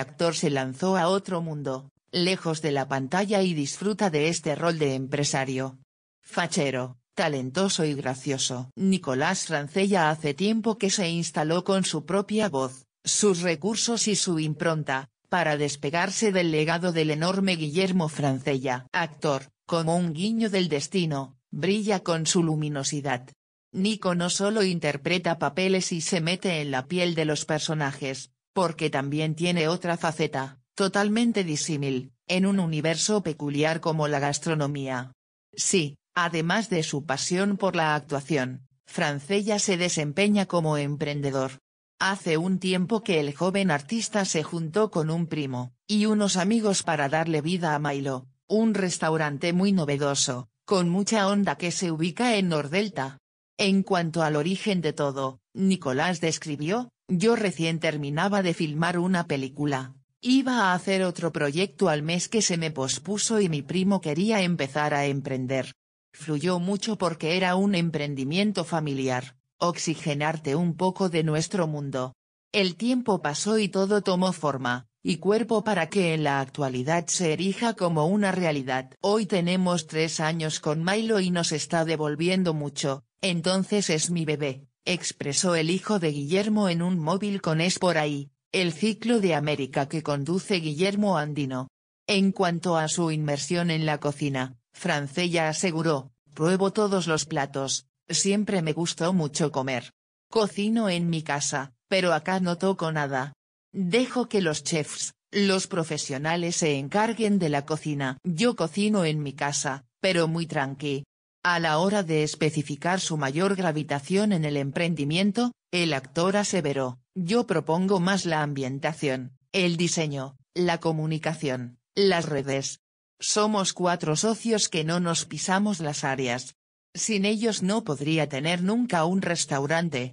actor se lanzó a otro mundo, lejos de la pantalla y disfruta de este rol de empresario. Fachero, talentoso y gracioso. Nicolás Francella hace tiempo que se instaló con su propia voz, sus recursos y su impronta, para despegarse del legado del enorme Guillermo Francella. Actor, como un guiño del destino, brilla con su luminosidad. Nico no solo interpreta papeles y se mete en la piel de los personajes, porque también tiene otra faceta, totalmente disímil, en un universo peculiar como la gastronomía. Sí, además de su pasión por la actuación, Francella se desempeña como emprendedor. Hace un tiempo que el joven artista se juntó con un primo, y unos amigos para darle vida a Milo, un restaurante muy novedoso, con mucha onda que se ubica en Nordelta. En cuanto al origen de todo, Nicolás describió, yo recién terminaba de filmar una película, iba a hacer otro proyecto al mes que se me pospuso y mi primo quería empezar a emprender. Fluyó mucho porque era un emprendimiento familiar, oxigenarte un poco de nuestro mundo. El tiempo pasó y todo tomó forma, y cuerpo para que en la actualidad se erija como una realidad. Hoy tenemos tres años con Milo y nos está devolviendo mucho, entonces es mi bebé, expresó el hijo de Guillermo en un móvil con Es por ahí, el ciclo de América que conduce Guillermo Andino. En cuanto a su inmersión en la cocina, Francella aseguró, pruebo todos los platos, siempre me gustó mucho comer. Cocino en mi casa, pero acá no toco nada, Dejo que los chefs, los profesionales se encarguen de la cocina. Yo cocino en mi casa, pero muy tranqui. A la hora de especificar su mayor gravitación en el emprendimiento, el actor aseveró, yo propongo más la ambientación, el diseño, la comunicación, las redes. Somos cuatro socios que no nos pisamos las áreas. Sin ellos no podría tener nunca un restaurante,